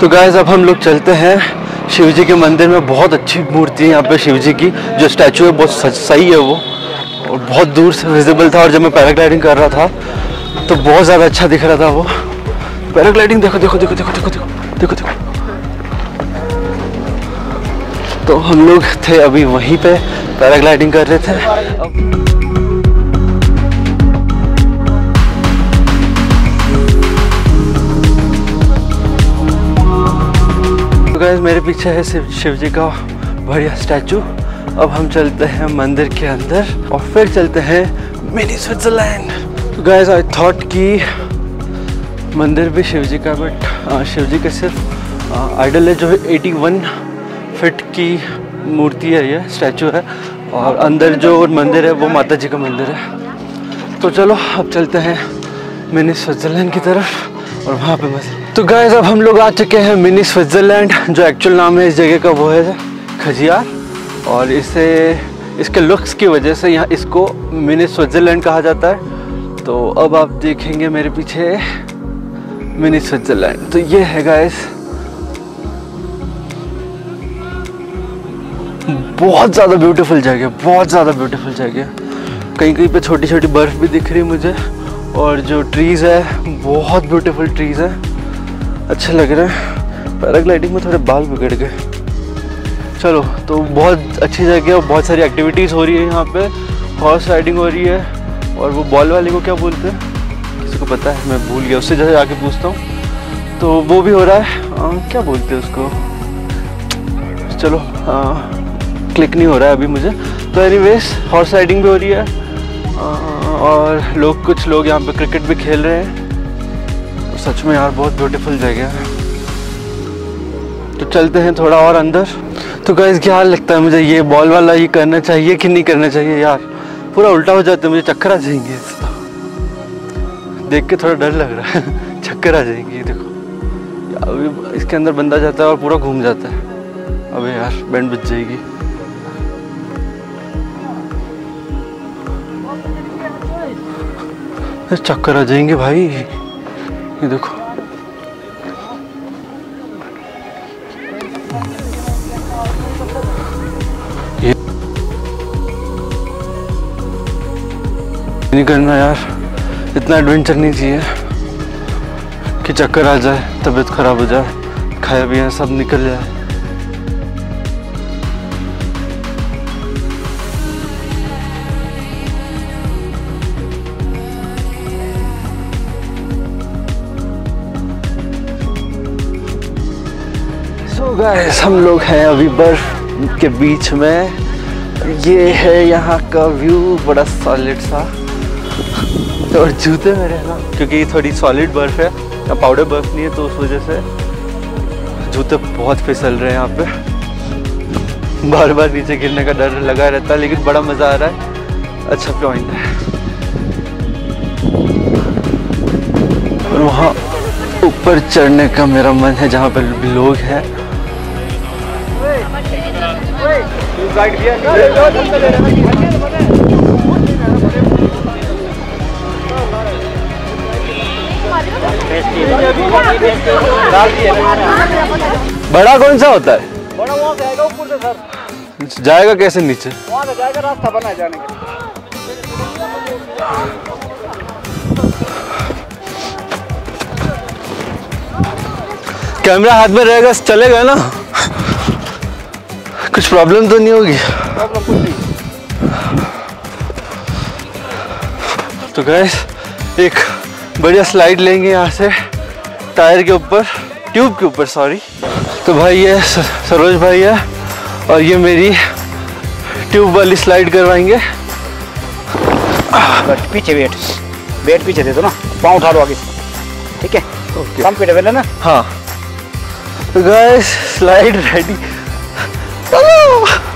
तो गाइस अब हम लोग चलते हैं। शिव जी के मंदिर में बहुत अच्छी मूर्ति है यहाँ पे शिव जी की, जो स्टैचू है, बहुत सही है वो। और बहुत दूर से विजिबल था और जब मैं पैराग्लाइडिंग कर रहा था तो बहुत ज़्यादा अच्छा दिख रहा था वो। पैराग्लाइडिंग देखो देखो देखो देखो देखो देखो देखो देखो। तो हम लोग थे अभी वहीं पे पैराग्लाइडिंग कर रहे थे। अब तो guys, मेरे पीछे है शिव शिव जी का बढ़िया स्टैचू अब हम चलते हैं मंदिर के अंदर और फिर चलते हैं मिनी स्विट्जरलैंड। तो गाइस आई थॉट कि मंदिर भी शिव जी का बट शिव जी का सिर्फ़ आइडल है जो है 81 फिट की मूर्ति है ये स्टैचू है। और अंदर जो मंदिर है वो माता जी का मंदिर है। तो चलो अब चलते हैं मिनी स्विट्जरलैंड की तरफ़। और वहाँ पे मज़े तो गाइस अब हम लोग आ चुके हैं मिनी स्विट्जरलैंड, जो एक्चुअल नाम है इस जगह का, वो है खजियार। और इसे, इसके लुक्स की वजह से यहाँ इसको मिनी स्विट्जरलैंड कहा जाता है। तो अब आप देखेंगे मेरे पीछे मिनी स्विट्जरलैंड। तो ये है गाइस बहुत ज़्यादा ब्यूटीफुल जगह, बहुत ज़्यादा ब्यूटीफुल जगह। कहीं कहीं पे छोटी छोटी बर्फ़ भी दिख रही है मुझे। और जो ट्रीज़ है बहुत ब्यूटीफुल ट्रीज़ है। अच्छे लग रहे हैं। पैराग्लाइडिंग में थोड़े बाल बिगड़ गए। चलो तो बहुत अच्छी जगह है बहुत सारी एक्टिविटीज़ हो रही है यहाँ पे। हॉर्स राइडिंग हो रही है और वो बॉल वाले को क्या बोलते हैं? किसी को पता है? मैं भूल गया उससे जैसे आके पूछता हूँ। तो वो भी हो रहा है। आ, क्या बोलते हैं उसको? चलो आ, क्लिक नहीं हो रहा है अभी मुझे। तो एनीवेज हॉर्स राइडिंग भी हो रही है। और लोग, कुछ लोग यहाँ पे क्रिकेट भी खेल रहे हैं। तो सच में यार, बहुत ब्यूटीफुल जगह है। तो चलते हैं थोड़ा और अंदर। तो गाइस क्या लगता है मुझे, ये बॉल वाला ये करना चाहिए कि नहीं करना चाहिए? यार, पूरा उल्टा हो जाता है, मुझे चक्कर आ जाएँगे। देख के थोड़ा डर लग रहा है। चक्कर आ जाएँगे देखो। अभी इसके अंदर बंदा जाता है और पूरा घूम जाता है। अबे यार, बैंड बच जाएगी। चक्कर आ जाएँगे भाई। ये देखो। ये नहीं करना यार, इतना एडवेंचर नहीं चाहिए कि चक्कर आ जाए, तबीयत खराब हो जाए खाया पिया सब निकल जाए। गाइस हम लोग हैं अभी बर्फ़ के बीच में। ये है यहाँ का व्यू बड़ा सॉलिड सा। और जूते मेरे ना क्योंकि ये थोड़ी सॉलिड बर्फ़ है यहाँ पाउडर बर्फ़ नहीं है तो उस वजह से जूते बहुत फिसल रहे हैं यहाँ पे। बार बार नीचे गिरने का डर लगा रहता है, लेकिन बड़ा मज़ा आ रहा है। अच्छा पॉइंट है। और वहाँ ऊपर चढ़ने का मेरा मन है, जहाँ पर लोग हैं। बड़ा कौन सा होता है? बड़ा वहाँ आएगा ऊपर से सर। जाएगा कैसे नीचे? वहाँ से जाएगा रास्ता बना है जाने के कैमरा हाथ में रहेगा चलेगा ना? कुछ प्रॉब्लम तो नहीं होगी? तो गैस एक बढ़िया स्लाइड लेंगे यहाँ से टायर के ऊपर ट्यूब के ऊपर सॉरी तो भाई ये सरोज भाई है और ये मेरी ट्यूब वाली स्लाइड करवाएँगे। पीछे वेट वेट पीछे दे दो ना पाँव उठा लो आगे ठीक है? ओके कम पेट ना? हाँ। तो गैस स्लाइड रेडी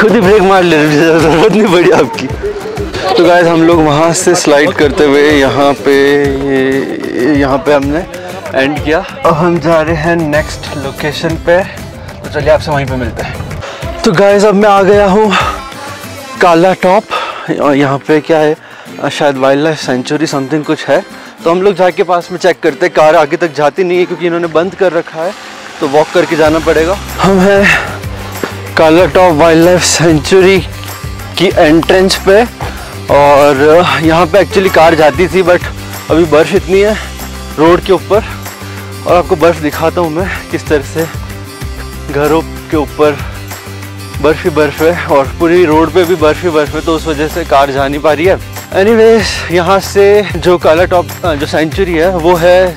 खुद ही ब्रेक मार ले ज़रूरत नहीं पड़ी आपकी। तो गाइस हम लोग वहाँ से स्लाइड करते हुए यहाँ पे यहाँ पे हमने एंड किया। अब हम जा रहे हैं नेक्स्ट लोकेशन पे। तो चलिए आपसे वहीं पे मिलते हैं। तो गाइस अब मैं आ गया हूँ काला टॉप। और यहाँ पे क्या है? शायद वाइल्ड लाइफ सेंचुरी समथिंग कुछ है। तो हम लोग जाके पास में चेक करते हैं। कार आगे तक जाती नहीं है क्योंकि इन्होंने बंद कर रखा है। तो वॉक करके जाना पड़ेगा। हम हैं काला टॉप वाइल्ड लाइफ सेंचुरी की एंट्रेंस पे। और यहाँ पे एक्चुअली कार जाती थी बट अभी बर्फ़ इतनी है रोड के ऊपर। और आपको बर्फ़ दिखाता हूँ मैं किस तरह से घरों के ऊपर बर्फ़ ही बर्फ़ है और पूरी रोड पे भी बर्फ़ ही बर्फ़ है तो उस वजह से कार जा नहीं पा रही है। एनीवेज यहाँ से जो काला टॉप जो सेंचुरी है, वो है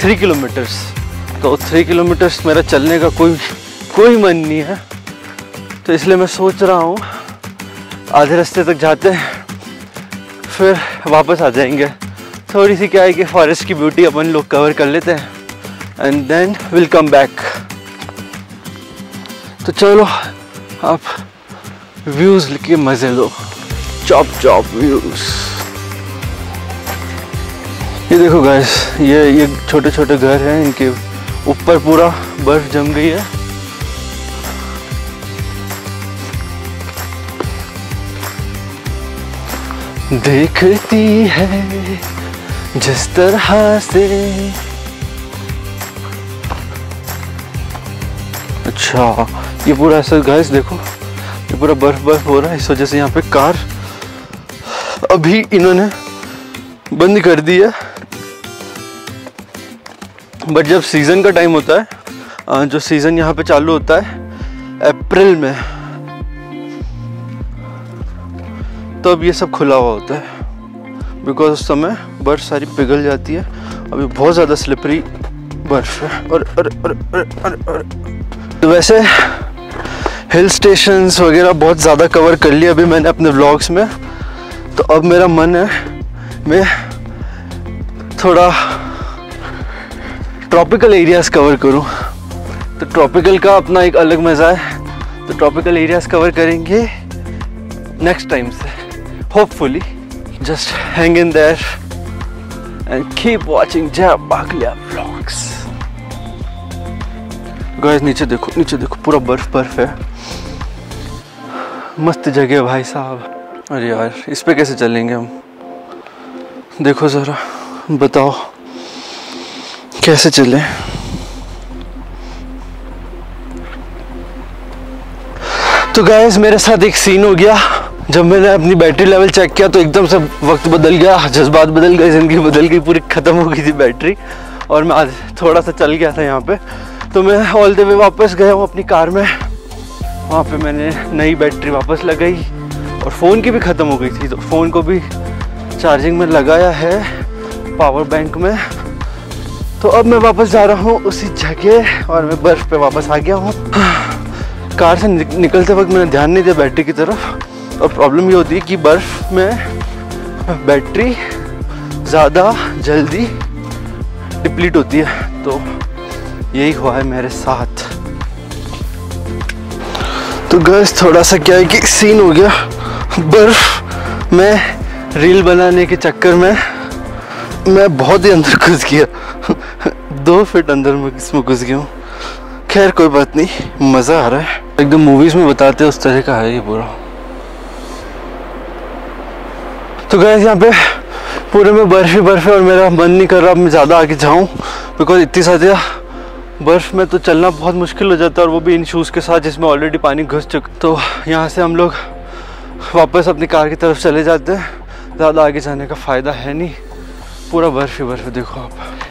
थ्री किलोमीटर्स तो थ्री किलोमीटर्स मेरा चलने का कोई कोई मन नहीं है। तो इसलिए मैं सोच रहा हूँ, आधे रास्ते तक जाते हैं, फिर वापस आ जाएँगे। थोड़ी सी क्या है कि फॉरेस्ट की ब्यूटी अपन लोग कवर कर लेते हैं and then will come back तो चलो, आप व्यूज़ के मज़े लो। चॉप चॉप व्यूज़ ये देखो गाइस ये ये छोटे छोटे घर हैं, इनके ऊपर पूरा बर्फ़ जम गई है। देखती है, जिस तरह से अच्छा ये पूरा ऐसा गैस देखो ये पूरा बर्फ़ बर्फ़ हो रहा है इस वजह से यहाँ पे कार अभी इन्होंने बंद कर दी है बट जब सीज़न का टाइम होता है जो सीज़न यहाँ पे चालू होता है अप्रैल में तब ये सब खुला हुआ होता है बिकॉज़ उस समय बर्फ़ सारी पिघल जाती है अभी बहुत ज़्यादा स्लिपरी बर्फ़ है और और और और, और। तो वैसे हिल स्टेशंस वगैरह बहुत ज़्यादा कवर कर लिया अभी मैंने अपने व्लॉग्स में। तो अब मेरा मन है, मैं थोड़ा ट्रॉपिकल एरियाज़ कवर करूँ। तो ट्रॉपिकल का अपना एक अलग मज़ा है। तो ट्रॉपिकल एरियाज़ कवर करेंगे नेक्स्ट टाइम से। Hopefully just hang in there and keep watching Baglia vlogs. Guys नीचे देखो नीचे देखो, पूरा बर्फ़ बर्फ़ है। मस्त जगह है भाई साहब। अरे यार, इस पे कैसे चलेंगे हम? देखो ज़रा, बताओ, कैसे चलें? तो गाइस मेरे साथ एक सीन हो गया। जब मैंने अपनी बैटरी लेवल चेक किया तो एकदम से वक्त बदल गया, जज्बात बदल गए, ज़िंदगी बदल गई, पूरी ख़त्म हो गई थी बैटरी और मैं आज थोड़ा सा चल गया था यहाँ पे। तो मैं ऑल द वे वापस गया हूँ अपनी कार में। वहाँ पे मैंने नई बैटरी वापस लगाई और फ़ोन की भी ख़त्म हो गई थी तो फ़ोन को भी चार्जिंग में लगाया है पावर बैंक में। तो अब मैं वापस जा रहा हूँ उसी जगह और मैं बर्फ़ पे वापस आ गया हूँ। कार से निकलते वक्त मैंने ध्यान नहीं दिया बैटरी की तरफ़ और प्रॉब्लम ये होती है कि बर्फ़ में बैटरी ज़्यादा जल्दी डिप्लीट होती है तो यही हुआ है मेरे साथ। तो गैस थोड़ा सा क्या है कि सीन हो गया। बर्फ़ में रील बनाने के चक्कर में मैं बहुत ही अंदर घुस गया। दो फीट अंदर में इसमें घुस गया हूँ। खैर, कोई बात नहीं, मज़ा आ रहा है। एकदम मूवीज़ में बताते हैं, उस तरह का है ये पूरा। तो गैस यहाँ पे पूरे में बर्फ़ ही बर्फ़ है और मेरा मन नहीं कर रहा, अब मैं ज़्यादा आगे जाऊँ बिकॉज़ इतनी ज़्यादा बर्फ़ में तो चलना बहुत मुश्किल हो जाता है और वो भी इन शूज़ के साथ जिसमें ऑलरेडी पानी घुस चुका तो यहाँ से हम लोग वापस अपनी कार की तरफ़ चले जाते हैं। ज़्यादा आगे जाने का फ़ायदा है नहीं। पूरा बर्फ़ ही बर्फ़, देखो आप।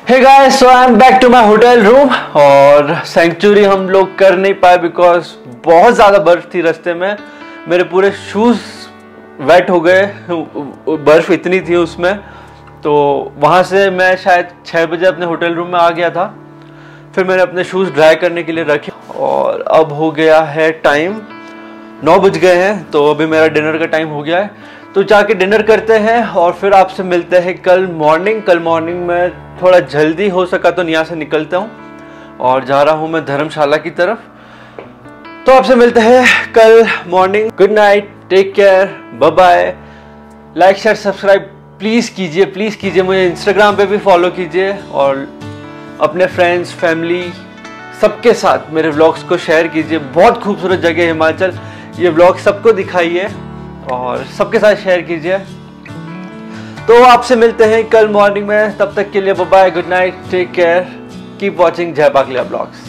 Hey guys so I am back to my hotel room और सेंचुरी हम लोग कर नहीं पाए बिकॉज़ बहुत ज़्यादा बर्फ़ थी रास्ते में। मेरे पूरे शूज़ वेट हो गए, बर्फ़ इतनी थी उसमें। तो वहाँ से मैं शायद छः बजे अपने होटल रूम में आ गया था। फिर मैंने अपने शूज़ ड्राई करने के लिए रखे और अब हो गया है टाइम नौ बज गए हैं तो अभी मेरा डिनर का टाइम हो गया है। तो जाके डिनर करते हैं और फिर आपसे मिलते हैं कल मॉर्निंग कल मॉर्निंग में थोड़ा जल्दी हो सका तो यहाँ से निकलता हूँ और जा रहा हूँ मैं धर्मशाला की तरफ़। तो आपसे मिलते हैं कल morning good night take care bye bye like share subscribe please कीजिए प्लीज़ कीजिए मुझे इंस्टाग्राम पे भी फॉलो कीजिए और अपने फ्रेंड्स फैमिली सबके साथ मेरे व्लॉग्स को शेयर कीजिए। बहुत खूबसूरत जगह है हिमाचल। ये व्लॉग सबको दिखाइए और सबके साथ शेयर कीजिए। तो आपसे मिलते हैं कल मॉर्निंग में। तब तक के लिए bye good night take care keep watching जय पाकलिया ब्लॉग्स